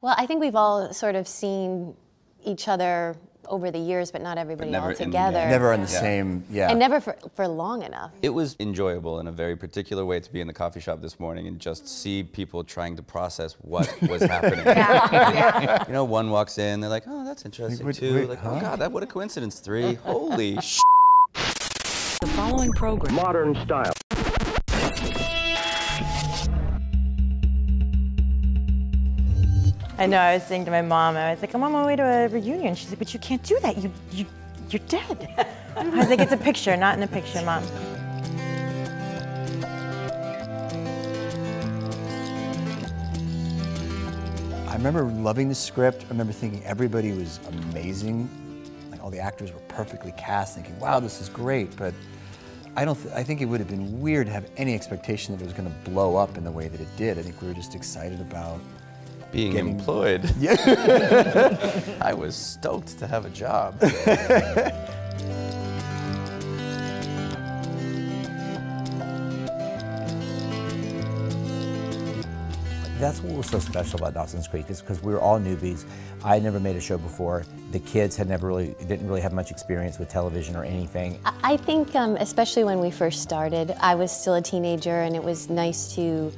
Well, I think we've all sort of seen each other over the years, but not everybody never all together. yeah. Never on the Yeah. same, yeah. And never for, for long enough. It was enjoyable in a very particular way to be in the coffee shop this morning and just see people trying to process what was happening. You know, one walks in, they're like, "Oh, that's interesting." wait, Two, wait, like, huh? "Oh God, that what a coincidence." Three, holy sh! The following program modern style. I know. I was saying to my mom, I was like, I'm on my way to a reunion. She's like, but you can't do that. You, you, you're dead. I was like, it's a picture, not in a picture, mom. I remember loving the script. I remember thinking everybody was amazing. Like all the actors were perfectly cast, thinking, wow, this is great. But I don't. Th- I think it would have been weird to have any expectation that it was going to blow up in the way that it did. I think we were just excited about. Being Getting- employed. I was stoked to have a job. That's what was so special about Dawson's Creek is because we were all newbies. I had never made a show before. The kids had never really didn't really have much experience with television or anything. I- I think, um, especially when we first started, I was still a teenager, and it was nice to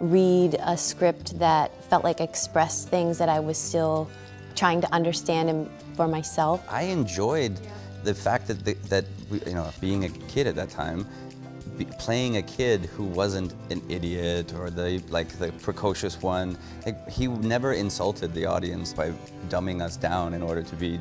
read a script that felt like expressed things that I was still trying to understand and for myself. I enjoyed the fact that the, that you know being a kid at that time, playing a kid who wasn't an idiot or the like the precocious one. Like, he never insulted the audience by dumbing us down in order to be,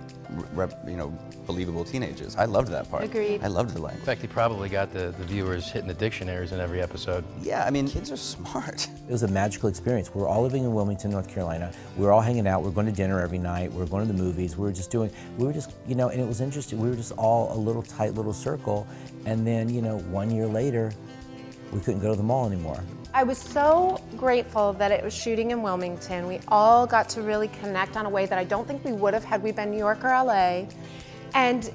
rep, you know, believable teenagers. I loved that part. Agreed. I loved the In fact, he probably got the, the viewers hitting the dictionaries in every episode. Yeah, I mean, kids are smart. It was a magical experience. We were all living in Wilmington, North Carolina. We were all hanging out. We were going to dinner every night. We were going to the movies. We were just doing. We were just, you know, and it was interesting. We were just all a little tight little circle. And then, you know, one year later, we couldn't go to the mall anymore. I was so grateful that it was shooting in Wilmington. We all got to really connect on a way that I don't think we would have had we been New York or LA. And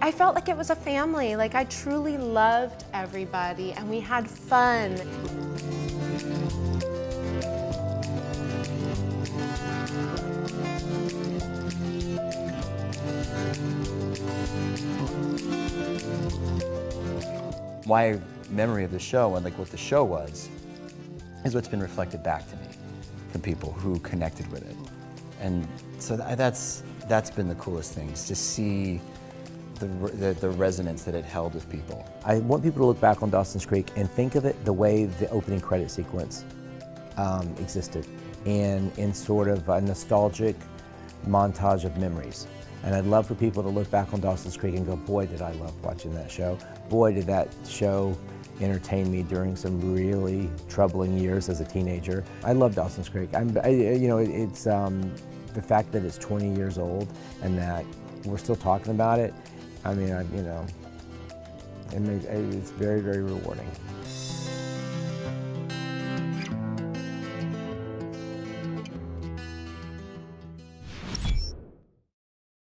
I felt like it was a family. Like I truly loved everybody and we had fun. My memory of the show and like what the show was is what's been reflected back to me from people who connected with it. And so tha- that's that's been the coolest thing is to see the, the, the resonance that it held with people. I want people to look back on Dawson's Creek and think of it the way the opening credit sequence um, existed, in in sort of a nostalgic montage of memories. And I'd love for people to look back on Dawson's Creek and go, boy, did I love watching that show. Boy, did that show entertain me during some really troubling years as a teenager. I love Dawson's Creek. I'm, I, you know, it's um, the fact that it's 20 years old and that we're still talking about it. I mean, I, you know, it it's very, very rewarding.